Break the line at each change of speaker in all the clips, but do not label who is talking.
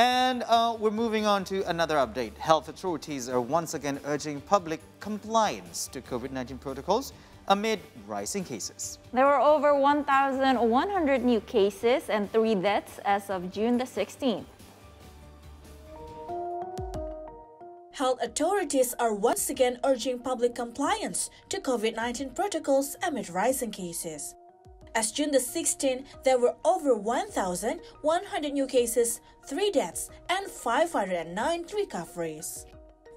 And uh, we're moving on to another update. Health authorities are once again urging public compliance to COVID-19 protocols amid rising cases.
There were over 1,100 new cases and three deaths as of June the 16th.
Health authorities are once again urging public compliance to COVID 19 protocols amid rising cases. As June the 16th, there were over 1,100 new cases, 3 deaths, and 509 recoveries.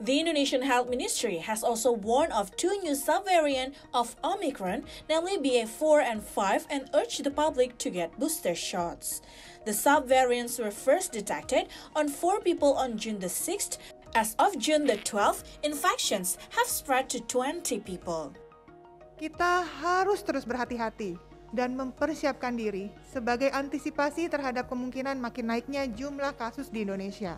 The Indonesian Health Ministry has also warned of two new subvariants of Omicron, namely BA4 and 5, and urged the public to get booster shots. The subvariants were first detected on four people on June the 6th. As of June the 12th, infections have spread to 20 people.
Kita harus terus berhati-hati dan mempersiapkan diri sebagai antisipasi terhadap kemungkinan makin naiknya jumlah kasus di Indonesia.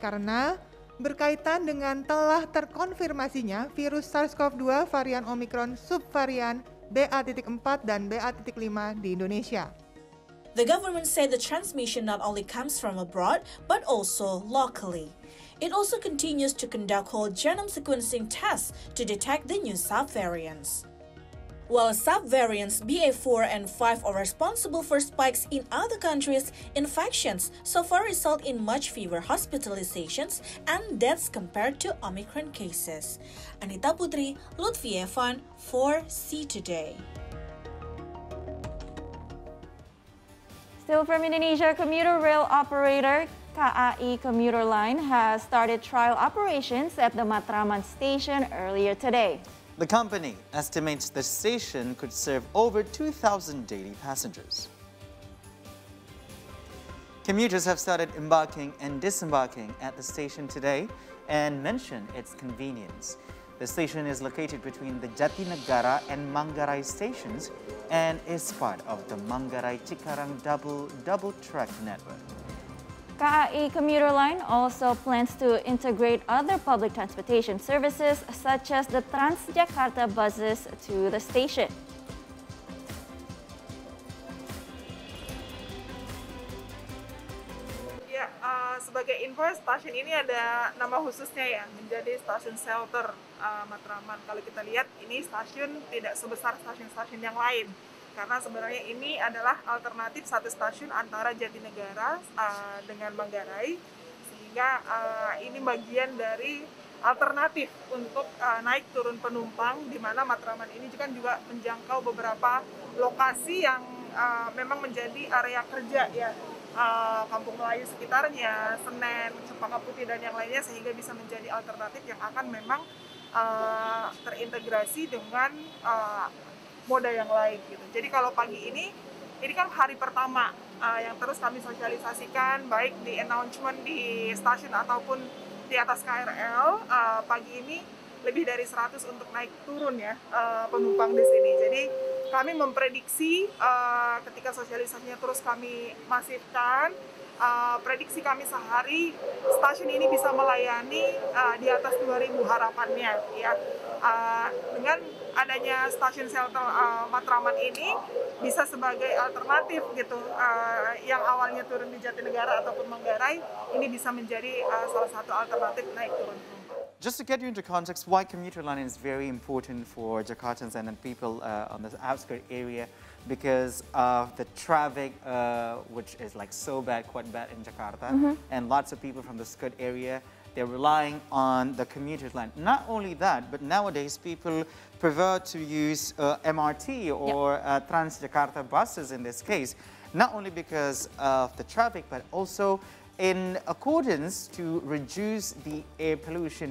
Karena berkaitan dengan telah terkonfirmasinya virus SARS-CoV-2 varian Omicron subvarian BA.4 dan BA.5 di Indonesia.
The government said the transmission not only comes from abroad but also locally. It also continues to conduct whole genome sequencing tests to detect the new subvariants. While subvariants BA4 and 5 are responsible for spikes in other countries, infections so far result in much fewer hospitalizations and deaths compared to Omicron cases. Anita Putri, Lutfi Evan, for SEA Today.
Still from Indonesia, commuter rail operator KAI Commuter Line has started trial operations at the Matraman station earlier today.
The company estimates the station could serve over 2,000 daily passengers. Commuters have started embarking and disembarking at the station today and mention its convenience. The station is located between the Jatinegara and Manggarai stations and is part of the Manggarai Cikarang double double track network.
KAI Commuter Line also plans to integrate other public transportation services such as the Transjakarta buses to the station.
Ya, uh, sebagai info stasiun ini ada nama khususnya ya, menjadi stasiun shelter uh, Matraman. Kalau kita lihat ini stasiun tidak sebesar stasiun-stasiun yang lain karena sebenarnya ini adalah alternatif satu stasiun antara Jatinegara uh, dengan Manggarai. Sehingga uh, ini bagian dari alternatif untuk uh, naik turun penumpang di mana Matraman ini juga juga menjangkau beberapa lokasi yang uh, memang menjadi area kerja ya uh, Kampung Melayu sekitarnya, Senen, Cempaka Putih dan yang lainnya sehingga bisa menjadi alternatif yang akan memang uh, terintegrasi dengan moda yang lain gitu. Jadi kalau pagi ini ini kan hari pertama uh, yang terus kami sosialisasikan baik di announcement di stasiun ataupun di atas KRL uh, pagi ini lebih dari 100 untuk naik turun ya uh, penumpang di sini. Jadi kami memprediksi uh, ketika sosialisasinya terus kami masifkan uh, prediksi kami sehari stasiun ini bisa melayani uh, di atas 2000 harapannya ya. Uh, dengan adanya stasiun shelter uh, Matraman ini bisa sebagai alternatif gitu uh, yang awalnya turun di Jatinegara ataupun Manggarai ini bisa menjadi uh, salah satu alternatif naik turun.
Just to get you into context, why commuter line is very important for Jakartans and people uh, on the outskirts area because of the traffic, uh, which is like so bad, quite bad in Jakarta, mm -hmm. and lots of people from the skirt area they're relying on the commuter line. Not only that, but nowadays people prefer to use uh, MRT or yep. uh, Transjakarta buses in this case, not only because of the traffic, but also in accordance to reduce the air pollution.